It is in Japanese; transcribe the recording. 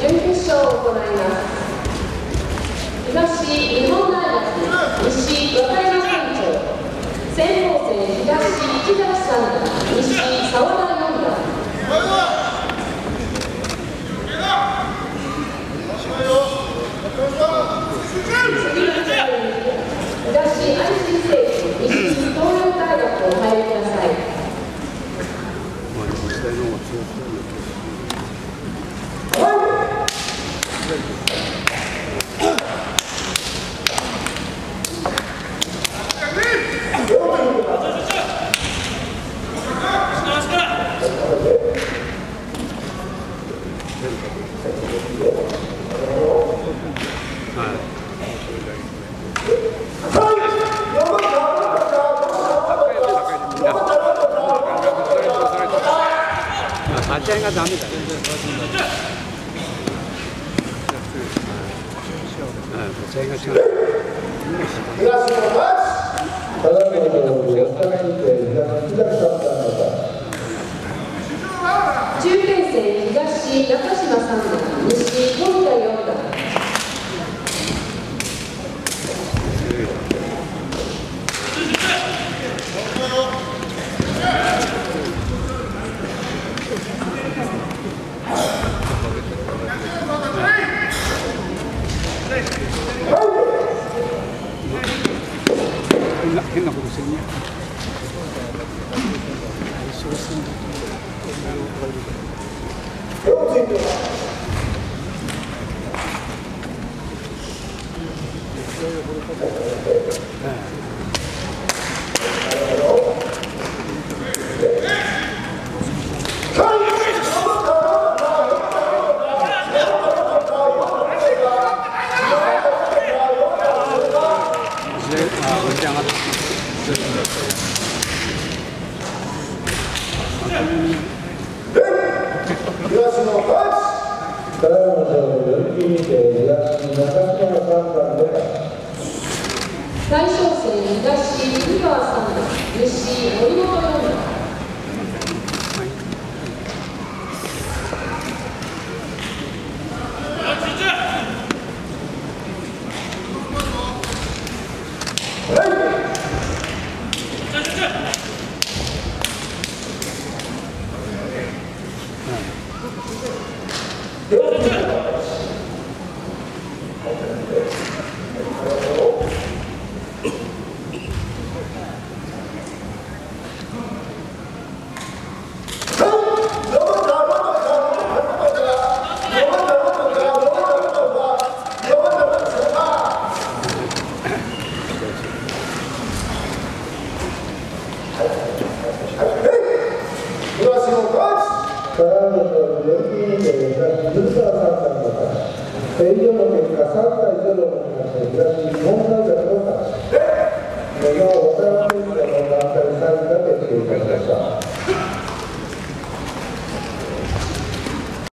準決勝を行います東日本大学西和歌山県庁専攻生東市崎さん西沢田四段東安心政府西東洋大学お入りください 안 짜증가 납니다. 中堅生東中島さん西本田四段変な変なことしてるね。はいてで、あ、落ち上がった。東のパスただいまの勝負ルーキーにて東中島三段で大将戦東井川三段西森本 Próximo, pode? Vamos, vamos, vamos. の結果3対0の東日本大学の勝ち。メガ和歌山県の団体3位が決定いたしました。